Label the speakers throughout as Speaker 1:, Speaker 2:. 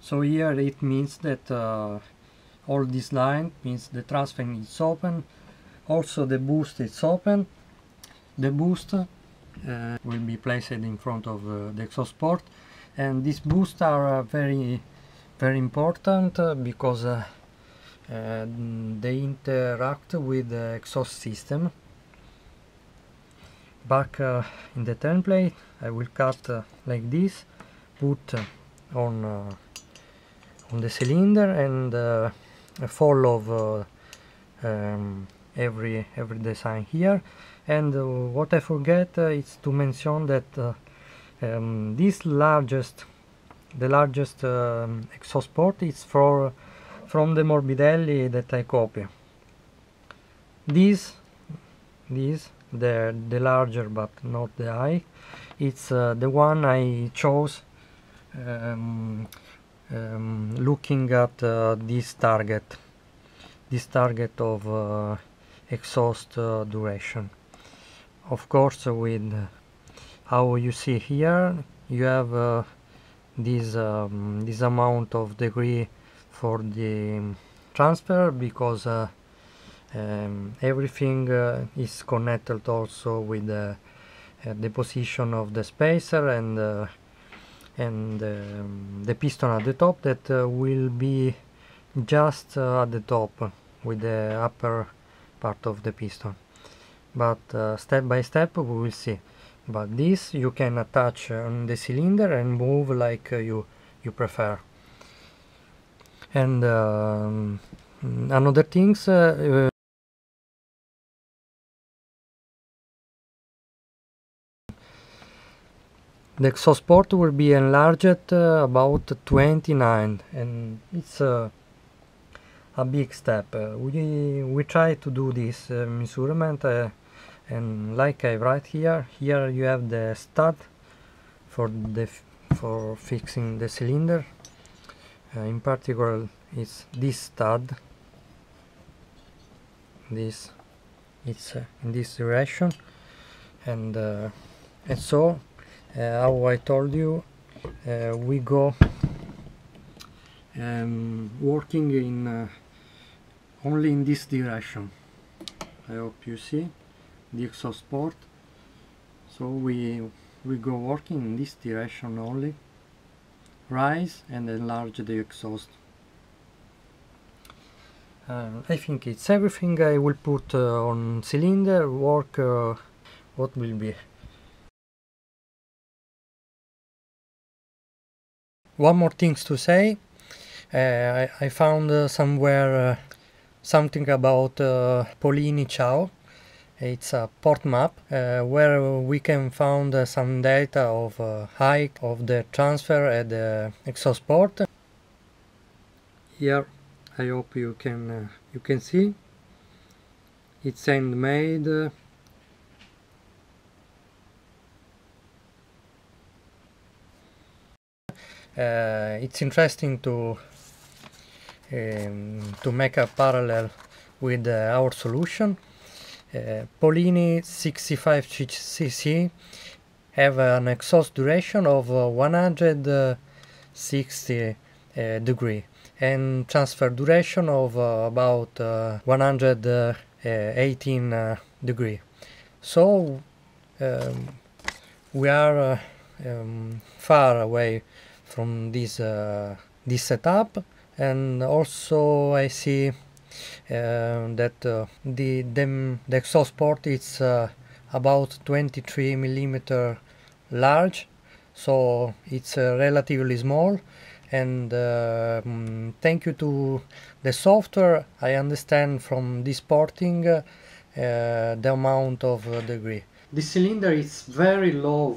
Speaker 1: so here it means that uh, all this line means the transfer is open. Also the boost is open. The boost uh, will be placed in front of uh, the exhaust port. And these boosts are uh, very very important uh, because uh, they interact with the exhaust system. Back in the template I will cut like this put on on the cylinder and uh, follow uh, um, every every design here. And uh, what I forget uh, is to mention that um, this largest the largest um, exhaust port is for from the Morbidelli that I copy. This this the the larger but not the high it's uh, the one I chose um, um, looking at uh, this target this target of uh, exhaust uh, duration. Of course with how you see here you have this um, this amount of degree for the transfer because uh, um, everything uh, is connected also with uh, the position of the spacer and and um, the piston at the top that uh, will be just uh, at the top with the upper part of the piston. But uh, step by step we will see. But this you can attach on the cylinder and move like you you prefer. And um, another things the exhaust port will be enlarged uh, about 29 and it's uh, a big step. Uh, we we try to do this uh, measurement uh, and like I write here here you have the stud for the for fixing the cylinder. Uh, in particular it's this stud. This it's in this direction. And and so how I told you uh, we go um, working in uh, only in this direction. I hope you see the exhaust port so we we go working in this direction only. Rise and enlarge the exhaust. Uh, I think it's everything I will put uh, on cylinder. Work uh, what will be one more things to say. Uh, I, I, found uh, somewhere uh, something about uh, Polini Ciao. It's a port map uh, where we can find uh, some data of height of the transfer at the exhaust port. Here I hope you can you can see. It's handmade uh, it's interesting to um, to make a parallel with uh, our solution. Uh, Polini 65cc have an exhaust duration of 160 degree and transfer duration of about 118 degree. So um, we are um, far away from this uh, this setup. And also I see uh, that uh, the, the, the exhaust port is about 23 millimeter large. So it's relatively small. And uh, thank you to the software I understand from this porting uh, the amount of uh, degree. The cylinder is very low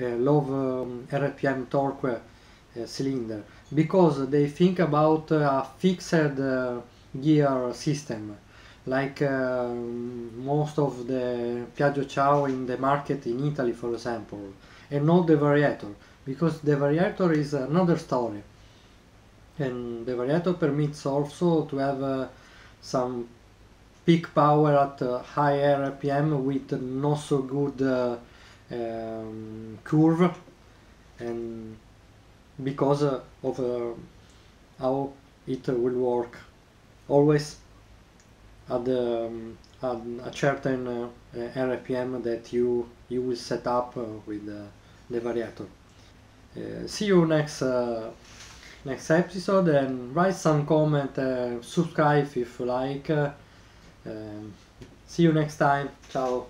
Speaker 1: low um, RPM torque uh, cylinder because they think about a fixed uh, gear system. Like uh, most of the Piaggio Ciao in the market in Italy for example and not the variator because the variator is another story. And the variator permits also to have uh, some peak power at uh, high RPM with not so good uh, um, curve and because uh, of uh, how it will work always at, the, um, at a certain uh, RPM that you you will set up uh, with the variator. Uh, see you next uh, next episode and write some comment, subscribe if you like. Um, see you next time. Ciao.